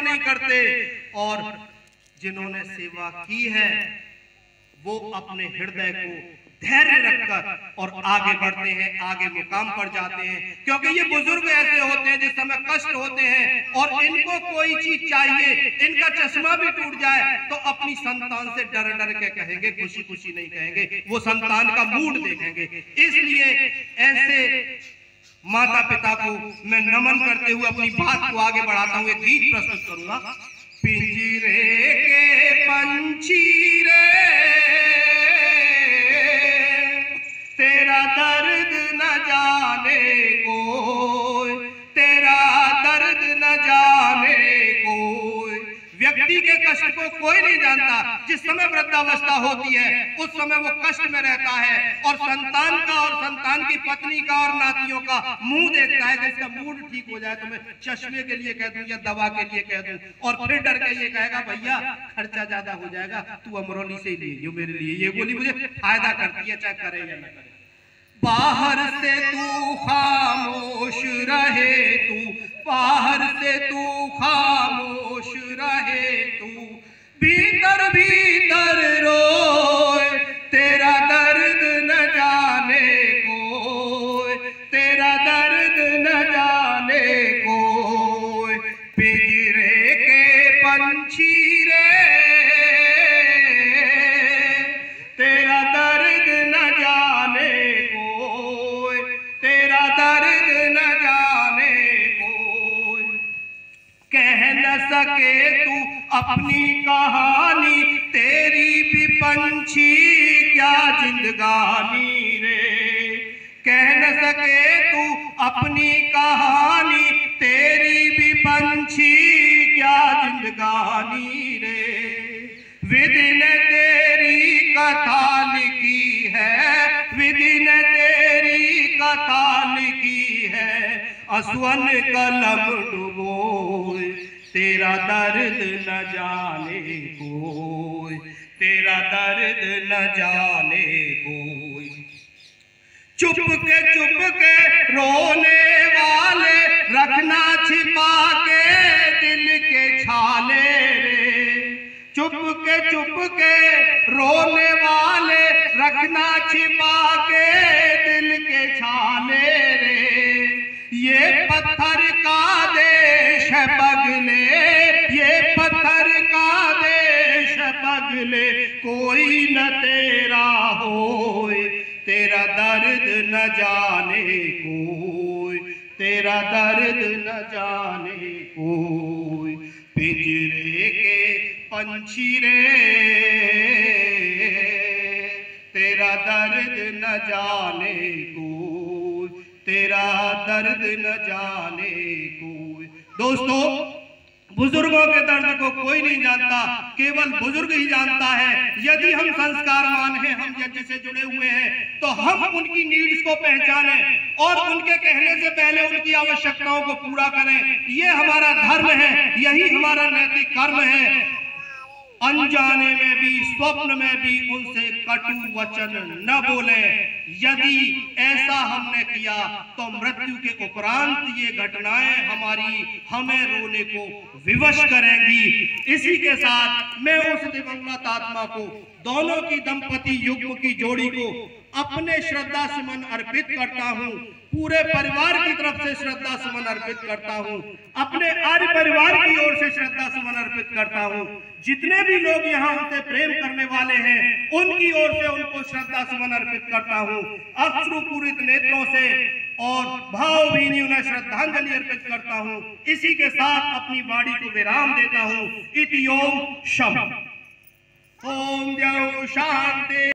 सेवा नहीं करते। और जिन्होंने सेवा की है, वो अपने हृदय को धैर्य रखकर और आगे बढ़ते हैं, आगे मुकाम पर जाते हैं। क्योंकि ये बुज़ुर्ग ऐसे होते हैं जिस समय कष्ट होते हैं और इनको कोई चीज़ चाहिए, इनका चश्मा भी टूट जाए तो अपनी संतान से डर डर के कहेंगे, खुशी खुशी नहीं कहेंगे। वो संतान का मूड देखेंगे। इसलिए ऐसे माता पिता को मैं नमन करते हुए अपनी बात को आगे बढ़ाता हूँ, एक गीत प्रस्तुत करूँगा। पिंजरे के पंछी व्यक्ति के कष्ट को कोई नहीं जानता। जिस समय वृद्धावस्था होती है, उस समय वो कष्ट में रहता है। और संतान का और संतान की पत्नी का और नातियों का मुँह देखता है कि इसका मूड ठीक हो जाए तो मैं चश्मे के लिए कह दूँ या दवा के लिए कह दूँ। और फिर डर के ये कहेगा, भैया, खर्चा ज़्यादा हो जाएगा, तू अमरोली से ले जो मेरे लिए। ये बोली मुझे फ़ायदा करती है, चाहे करे या ना करे। बाहर से तू खामोश रहे तू, बाहर से तू खामोश पंछी रे। तेरा दर्द न जाने कोई, तेरा दर्द न जाने कोई। कह न सके तू अपनी कहानी, तेरी भी पंछी क्या जिंदगानी रे। कह न सके तू अपनी कहानी विधि ने तेरी कथा लिखी है विधि ने तेरी कथा लिखी है। असवन कलम डुबोए, तेरा दर्द न जाने कोई तेरा दर्द न जाने कोई चुप के चुप के रोने वाले रखना छिपा के दिल के छाले चुप के चुप के रोने वाले रखना छिपा के दिल के छाले रे। ये पत्थर का देश है पगले ये पत्थर का देश है पगले कोई न तेरा होए, तेरा दर्द न जाने कोई, तेरा दर्द न जाने पंछी रे तेरा दर्द न जाने कोई तेरा दर्द न जाने कोई दोस्तों, बुज़ुर्गों के दर्द को कोई नहीं जानता, केवल बुज़ुर्ग ही जानता है। यदि हम संस्कारवान हैं, हम यज्ञ से जुड़े हुए हैं तो हम उनकी नीड्स को पहचाने और उनके कहने से पहले उनकी आवश्यकताओं को पूरा करें। ये हमारा धर्म है, यही हमारा नैतिक कर्म है। अनजाने में भी स्वप्न में भी उनसे कटु वचन न बोले। यदि ऐसा हमने किया तो मृत्यु के उपरांत ये घटनाएँ हमारी हमें रोने को विवश करेंगी। इसी के साथ मैं उस दिवंगत आत्मा को, दोनों की दंपति युग्म की जोड़ी को अपने श्रद्धा सुमन अर्पित करता हूँ। पूरे परिवार की तरफ़ से श्रद्धा सुमन अर्पित करता हूँ। अपने आर्य परिवार की ओर से श्रद्धा सुमन अर्पित करता हूँ। जितने भी लोग यहाँ उनसे प्रेम करने वाले हैं, उनकी ओर से उनको श्रद्धा सुमन अर्पित करता हूँ। अश्रुपूरित नेत्रों से और भावभीनी उन्हें श्रद्धांजलि अर्पित करता हूँ। इसी के साथ अपनी बाड़ी को विराम देता हूँ। इति ओम शम। ओम जय शांति।